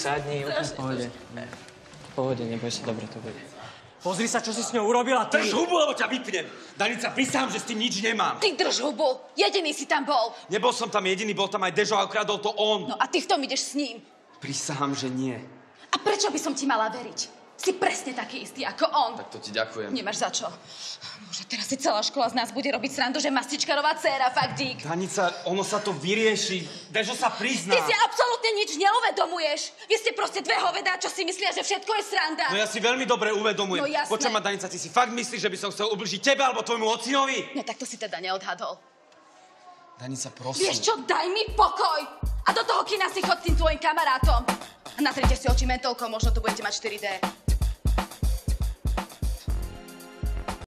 sadni, úplne v pohode. V pohode, neboj sa, dobre to bude. Pozri sa, čo si s ňou urobila, ty! Drž hubu, lebo ťa vypnem. Danica, prisahám, že s tým nič nemám. Ty drž hubu. Jediný si tam bol. Nebol som tam jediný, bol tam aj Dežo a ukradol to on. No a ty v tom ideš s ním. Prisahám, že nie. A prečo by som ti mala veriť? Si presne taký istý ako on. Tak to ti ďakujem. Nemáš za čo. Bože, teraz si celá škola z nás bude robiť srandu, že mastičkarová dcéra, fakt dík. Danica, ono sa to vyrieši. Dežo sa prizná. Ty si absolútne nič neuvedomuješ. Vy ste proste dve hovedá, čo si myslia, že všetko je sranda. No ja si veľmi dobre uvedomujem. No jasné. Počuj ma, Danica, ty si fakt myslíš, že by som chcel ubližiť tebe alebo tvojmu ocinovi? No tak to si teda neodhadol. Danica, prosím. Vieš čo, daj mi pokoj! A do toho kina si chod s tým tvojim kamarátom. A natrite si oči mentolkou, možno tu budete mať 4D.